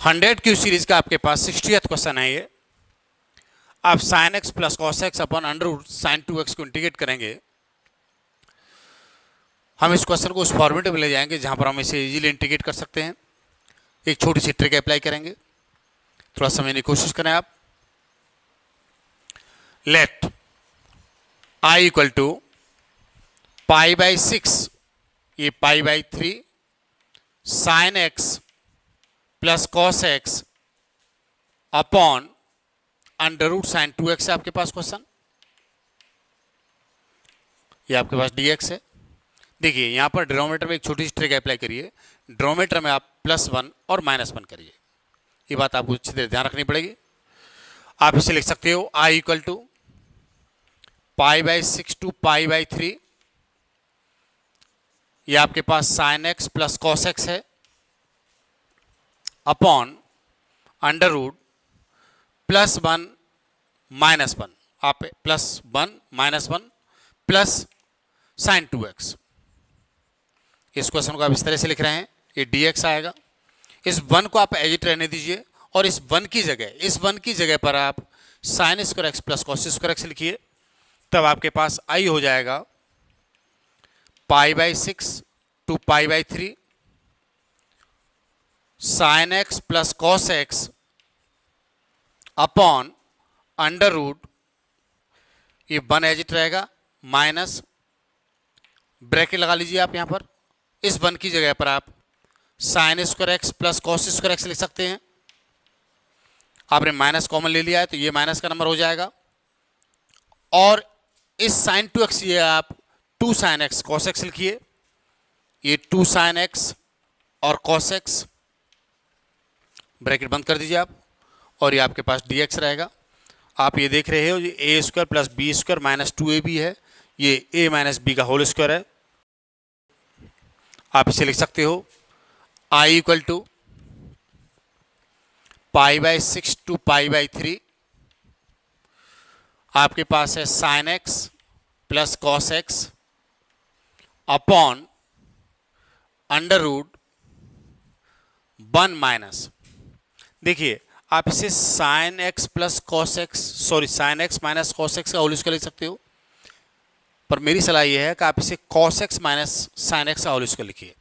Hundred Q series का आपके पास sixty question है ये। आप sine X plus cos X upon under sine two X को इंटीग्रेट करेंगे। हम इस क्वेश्चन को उस फॉर्मेट में ले जाएँगे जहाँ पर हम इसे इजीली इंटीग्रेट कर सकते हैं। एक छोटी सी ट्रिक अप्लाई करेंगे। थोड़ा समझने की कोशिश करें आप। Let I equal to pi by six ये pi by three sine X plus cos X upon under root sine two X है आपके पास क्वेश्चन ये आपके पास डी एक्स है। देखिए, यहाँ पर ड्रोमीटर में एक छोटी सी ट्रिक अप्लाई करिए। ड्रोमीटर में आप प्लस वन और माइनस वन करिए। ये बात आपको अच्छी तरह ध्यान रखनी पड़ेगी। आप इसे लिख सकते हो I equal to pi by six to pi by three ये आपके पास sine X plus cos X है। Upon under root plus one minus one आप plus one minus one plus sine two X इस क्वेश्चन को आप इस तरह से लिख रहे हैं, ये डी एक्स आएगा। इस वन को आप एजिट रहने दीजिए और इस वन की जगह, इस वन की जगह पर आप sine square x plus cos square x लिखिए। तब आपके पास आई हो जाएगा pi by six to pi by three sine x plus cos x upon under root ये वन एजिट रहेगा माइनस ब्रैकेट लगा लीजिए आप यहाँ पर। इस वन की जगह पर आप sine square X plus cos square X लिख सकते हैं। आपने माइनस कॉमन ले लिया है तो ये माइनस का नंबर हो जाएगा। और इस साइन टू एक्स ये आप two sine X cos X लिखिए। ये टू साइन एक्स और कॉस एक्स ब्रैकेट बंद कर दीजिए आप, और ये आपके पास डी एक्स रहेगा। आप ये देख रहे हो, ये A square plus B square minus two A B है। ये ए माइनस बी का होल स्क्वायर है। आप इसे लिख सकते हो I equal to pi by six to pi by three आपके पास है sine X plus cos X upon under root one minus देखिए, आप इसे sine X plus cos X sorry sine X minus cos X का whole square लिख सकते हो? पर मेरी सलाह यह है कि आप इसे cos X minus sine X का होल स्क्वायर लिखिए।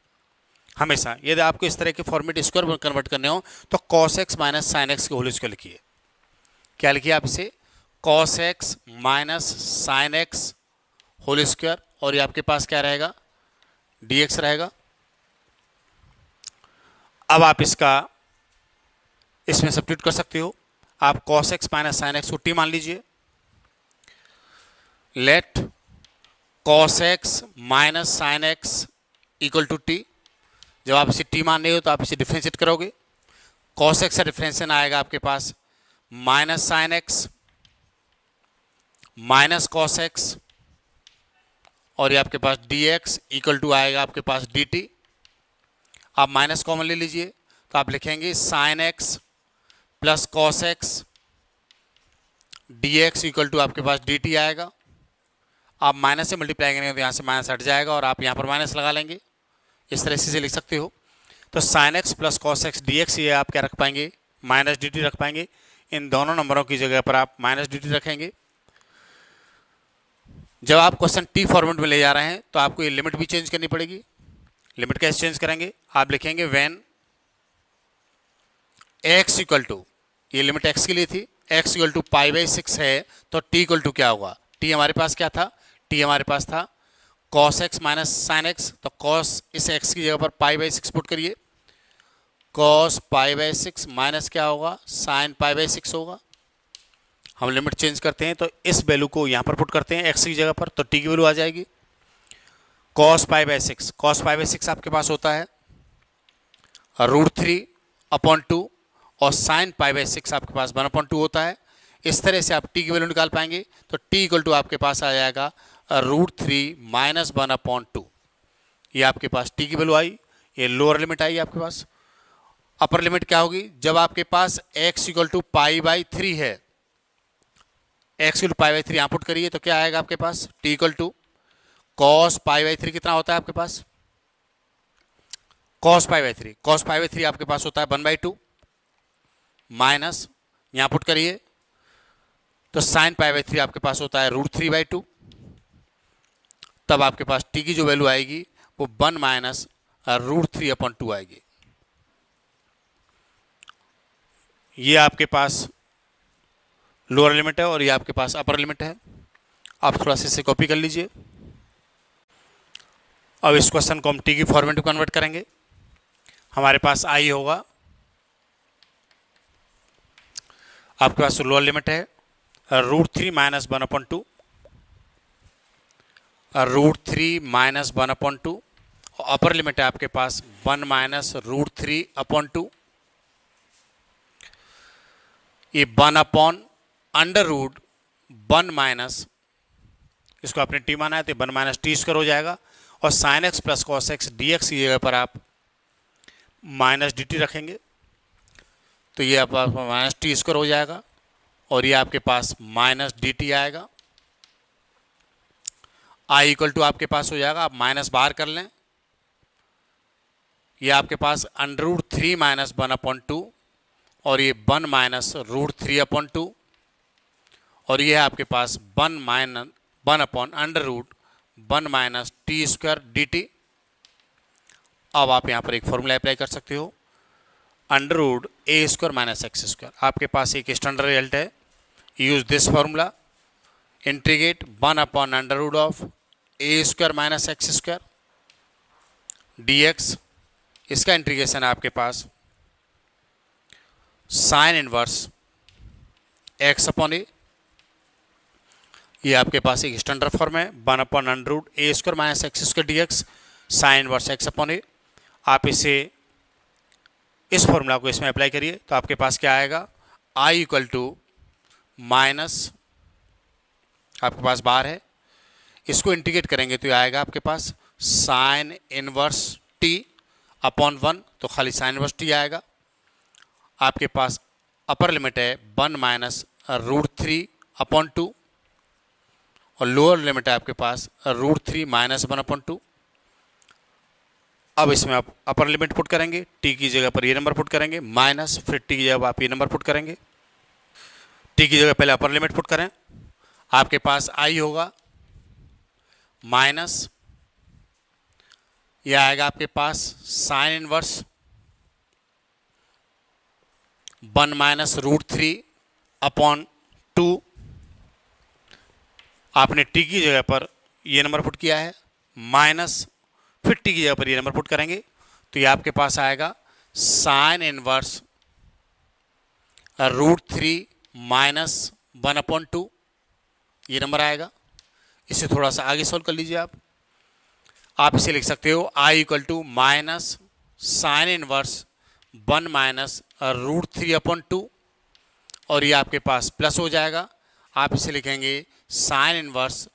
हमेशा, यदि आपको इस तरह के फॉर्मेट स्क्वायर कन्वर्ट करने हो तो cos X minus sine X के होल स्क्वायर लिखिए? क्या लिखिए आप इसे? Cos X minus sine X whole square और ये आपके पास क्या रहेगा? डी एक्स रहेगा। अब आप इसका इसमें सब्सिट्यूट कर सकते हो। आप cos X minus sine X को टी मान लीजिए। Let cos X minus sine X equal to T जब आप इसे टी मान रहे हो तो आप इसे डिफ्रेंशिएट करोगे। कॉस एक्स का डिफ्रेंशिएशन आएगा आपके पास। Minus sine X minus cos X और ये आपके पास डी एक्स इक्वल टू आएगा आपके पास डी टी आप माइनस कॉमन ले लीजिए। तो आप लिखेंगे sine X plus cos X D X equal to आपके पास डी टी आएगा। आप माइनस से मल्टीप्लाई करेंगे तो यहाँ से माइनस हट जाएगा और आप यहाँ पर माइनस लगा लेंगे। इस तरह से लिख सकते हो। तो sine X plus cos X D X ये आप क्या रख पाएँगे? माइनस डी टी रख पाएँगे। इन दोनों नंबरों की जगह पर आप माइनस डी टी रखेंगे। जब आप क्वेश्चन टी फॉर्मेट में ले जा रहे हैं तो आपको ये लिमिट भी चेंज करनी पड़ेगी। लिमिट कैसे चेंज करेंगे? आप लिखेंगे वैन एक्स इक्वल टू ये लिमिट एक्स के लिए थी X equal to pi by six है तो टी इक्वल टू क्या होगा टी हमारे पास क्या था? टी हमारे पास था cos x minus sine x तो कॉस इस एक्स की जगह पर पाई बाई सिक्स पुट करिए। Cos pi by six minus क्या होगा? साइन पाई बाई सिक्स होगा। हम लिमिट चेंज करते हैं तो इस वैल्यू को यहाँ पर पुट करते हैं एक्स की जगह पर तो टी की वैल्यू आ जाएगी। Cos pi by six cos pi by six आपके पास होता है। रूट थ्री अपॉन टू और साइन पाई बाई सिक्स आपके पास वन अपॉन टू होता है। इस तरह से आप टी की वैल्यू निकाल पाएँगे तो टी इक्वल टू आपके पास आ जाएगा root three minus one upon two ये आपके पास टी की वैल्यू आई, ये लोअर लिमिट आई आपके पास। अपर लिमिट क्या होगी? जब आपके पास x equal to pi by three है x equal pi by three यहाँ पुट करिए तो क्या आएगा आपके पास? T equal to cos pi by three कितना होता है आपके पास? Cos pi by three cos pi by three आपके पास होता है वन बाई टू माइनस, यहाँ पुट करिए। तो साइन पाई बाई थ्री आपके पास होता है रूट थ्री बाई टू तब आपके पास टी की जो वैल्यू आएगी, वो one minus root three upon two आएगी। ये आपके पास लोअर लिमिट है और ये आपके पास अपर लिमिट है। आप थोड़ा सा इसे कॉपी कर लीजिए। अब इस क्वेश्चन को हम टी की फॉर्मेट में कन्वर्ट करेंगे। हमारे पास आई होगा। आपके पास लोअर लिमिट है। Root three minus one upon two root three minus one upon two और अपर लिमिट है आपके पास। One minus root three upon two ये one upon under root one minus इसको आपने टी माना है तो वन माइनस टी स्क्र हो जाएगा। और sine x plus cos x d x की जगह पर आप माइनस डी टी रखेंगे। तो ये आप माइनस टी स्क्र हो जाएगा और ये आपके पास माइनस डी टी आएगा। आई इक्वल टू आपके पास हो जाएगा, आप माइनस बाहर कर लें। ये आपके पास under root three minus one upon two और ये one minus root three upon two और ये है आपके पास one minus one upon under root one minus t square d t अब आप यहाँ पर एक फॉर्मूला अप्लाई कर सकते हो। Under root a square minus x square आपके पास एक स्टैंडर्ड रिज़ल्ट है। Use this formula integrate one upon under root of a square minus x square d x इसका इंटीग्रेशन है आपके पास। Sine inverse x upon a ये आपके पास एक स्टैंडर्ड फॉर्म है। One upon under root a square minus x square d x sine inverse x upon a आप इसे इस फॉर्मूला को इसमें अप्लाई करिए तो आपके पास क्या आएगा? आई इक्वल टू माइनस आपके पास बार है। इसको इंटीग्रेट करेंगे तो आएगा आपके पास sine inverse t upon one तो खाली साइन इनवर्स टी आएगा। आपके पास अपर लिमिट है one minus root three upon two और लोअर लिमिट है आपके पास root three minus one upon two अब इसमें आप अपर लिमिट पुट करेंगे टी की जगह पर ये नंबर पुट करेंगे माइनस फिर टी की जगह आप ये नंबर पुट करेंगे। टी की जगह पहले अपर लिमिट पुट करें, आपके पास आई होगा माइनस यह आएगा आपके पास sine inverse one minus root three upon two आपने टी की जगह पर ये नंबर पुट किया है माइनस फिर टी की जगह पर ये नंबर पुट करेंगे। तो ये आपके पास आएगा। Sine inverse root three minus one upon two. ये नंबर आएगा। इसे थोड़ा सा आगे सॉल्व कर लीजिए आप। आप इसे लिख सकते हो I equal to minus sine inverse one minus root three upon two और ये आपके पास प्लस हो जाएगा। आप इसे लिखेंगे sine inverse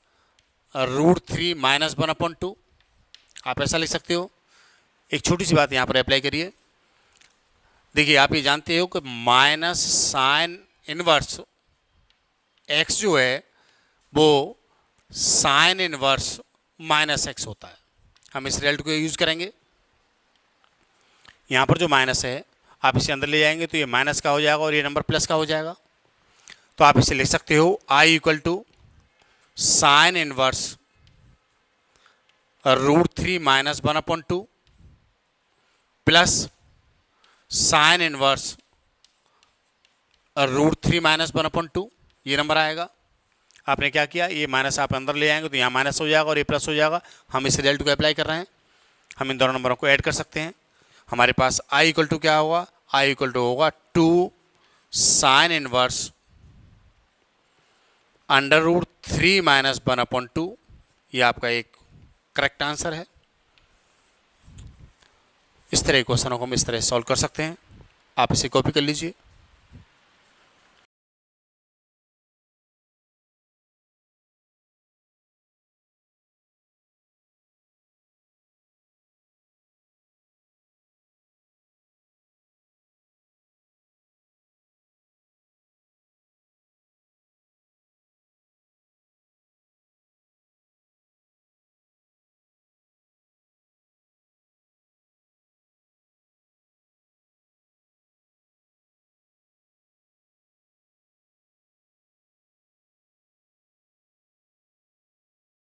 root three minus one upon two आप ऐसा लिख सकते हो? एक छोटी सी बात यहाँ पर अप्लाई करिए। देखिए, आप ये जानते हो कि माइनस साइन इनवर्स एक्स जो है, वो साइन इनवर्स माइनस एक्स होता है। हम इस रिज़ल्ट को यूज़ करेंगे। यहाँ पर जो माइनस है, आप इसे अंदर ले जाएँगे तो ये माइनस का हो जाएगा और ये नंबर प्लस का हो जाएगा। तो आप इसे लिख सकते हो I equal to sine inverse root three minus one upon two plus sine inverse root three minus one upon two ये नंबर आएगा। आपने क्या किया? ये माइनस आप अंदर ले आएँगे तो यहाँ माइनस हो जाएगा और ये प्लस हो जाएगा। हम इस रिज़ल्ट को अप्लाई कर रहे हैं। हम इन दोनों नंबरों को ऐड कर सकते हैं। हमारे पास आई इक्वल टू क्या होगा? आई इक्वल टू होगा two sine inverse under root three minus one upon two ये आपका एक करेक्ट आंसर है। इस तरह के क्वेश्चनों को हम इस तरह सॉल्व कर सकते हैं। आप इसे कॉपी कर लीजिए।